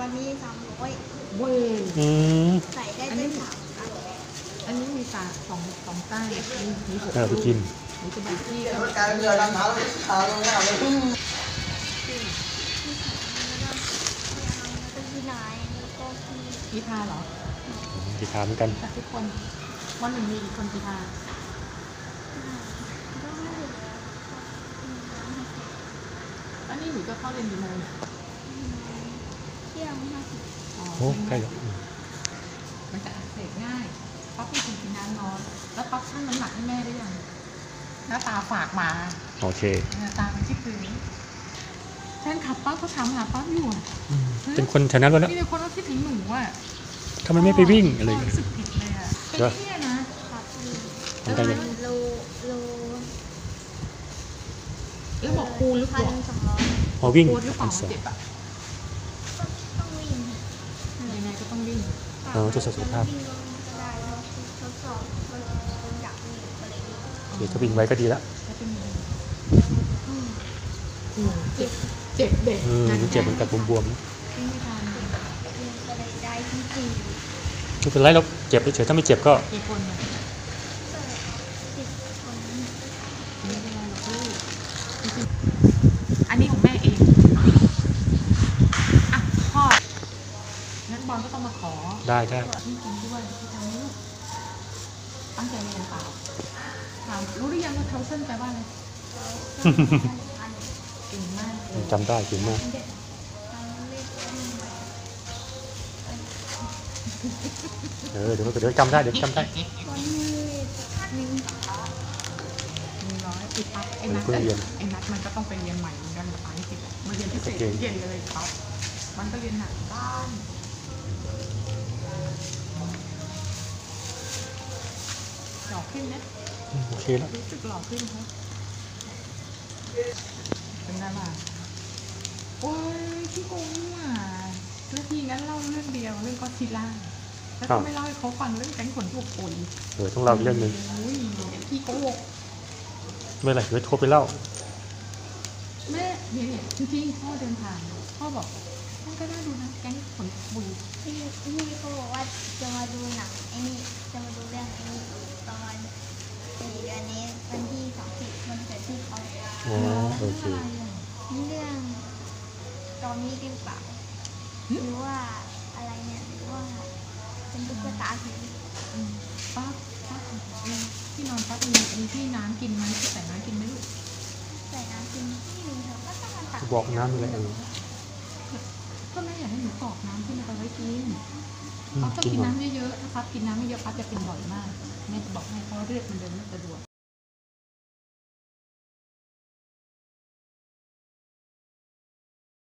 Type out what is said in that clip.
วันนี้สามร้อยเว้ยอืมใส่ได้อันนี้ได้สามอันอันนี้มีสาสองสองใต้มีมีหกเออไปกินมีจะบอกที่ก็ cái giờ đang tháo tháo luôn nào luôn แล้วก็ที่ไหนแล้วก็ที่กีทาเหรอกีทาเหมือนกันแต่ทุกคนวันหนึ่งมีกี่คนกีทาก็ไม่เหลือแล้วนี่หนูจะเข้าเรียนกี่โมง เที่ยงห้าสิบ อ๋อ โอ้ใกล้แล้วอืมมันจะอักเสบง่ายป๊อปเป็นคนกินน้ำน้อยแล้วป๊อปชั่งน้ำหนักให้แม่ได้ยังหน้าตาฝากมาโอเคหน้าตาเป็นที่คืนแฟนขับป๊อปเขาถามหาป๊อปอยู่อะอืมเป็นคนแถวนั้นแล้วนะมีแต่คนว่าคิดถึงหนูอะทำไมไม่ไปวิ่งอะไรอย่างรู้เงี้ยสึกผิดเลยอะเป็นเหรอที่นะครับทำได้ยังโลโลแล้วบอกครูหรือเปพันล่าสองร้อยพอวิ่งครูหรือเปพัล่านสองเจ็บอะ ต้องวิ่ง ยังไงก็ต้องวิ่ง เออทดสอบสุขภาพวิ่งก็ได้ทดสอบมันอยากวิ่งก็เลยวิ่งเดี๋ยวถ้าวิ่งไว้ก็ดีละแล้วเป็นยังไงอืมเจ็บเจ็บเด็กเออมันเจ็บเหมือนกับบวมๆนะวิ่งไม่ทันวิ่งก็เลยได้ที่สี่ไม่เป็นไรเราเจ็บเฉยๆถ้าไม่เจ็บก็ กี่คนเนี่ย สิบคน ไม่เป็นไรหรอกลูกอันนี้ของแม่เองอะพ่องั้น บอลก็ต้องมาขอได้ได้พี่กินด้วยพี่ทำลูกตั้งใจเรียนเปล่าถามรู้หรือยังว่าเทาเส้นแปลว่าอะไรเก่งมากเลยจำได้เก่งมากเออเดี๋ยวเดี๋ยวจำได้เดี๋ยวจำได้วันนี้หนึ่งหนึ่งร้อยปิดปั๊บไอ้นัทเพิ่งเรียนไอ้นัทมันก็ต้องไปเรียนใหม่เหมือนกันภาษาอังกฤษอะมาเรียนพิเศษโอเคเย็นเลยครับ มันก็เรียนหนักบ้าน โอเคแล้วรู้สึกหล่อขึ้นครับเป็นไงล่ะโอ้ยพี่โกงอะแล้วทีงั้นเล่าเรื่องเดียวเรื่องก็อดซิลล่าแล้วก็ไม่เล่าให้เขาฟังเรื่องแก๊งขนพวกปุ๋ยเออต้องเล่าอีกเรื่องหนึ่งโอ้ยเดี๋ยวพี่โกหกเมื่อไหร่เดี๋ยวโทรไปเล่าแม่เนี่ยเนี่ยจริงๆพ่อเดินผ่านพ่อบอกมันก็น่าดูนะแก๊งขนปุ๋ย พี่พี่เขาบอกว่าจะมาดูหนังไอ้นี่จะมาดูเรื่องไอ้นี่ตอน สี่เดือนนี้วันที่สองสิบวันเกิดที่เขาอ๋อโอเคเรื่องตอนนี้หรือเปล่าหรือว่าอะไรเนี่ยหรือว่าเป็นตุ๊กตาผีอืมป้าป้าเออที่นอนป้ามีมีที่น้ำกินไหมที่ใส่น้ำกินไหมลูกใส่น้ำกินที่มีเธอก็ต้องมาตักบอกน้ำอะไรเออก็แม่อยากให้หนูกรอกน้ำขึ้นมาไว้กินเขาต้องกินน้ำเยอะๆนะครับกินน้ำไม่เยอะปั๊บจะเป็นบ่อยมากแม่จะบอกให้เพราะเลือดมันเดินไม่สะดวก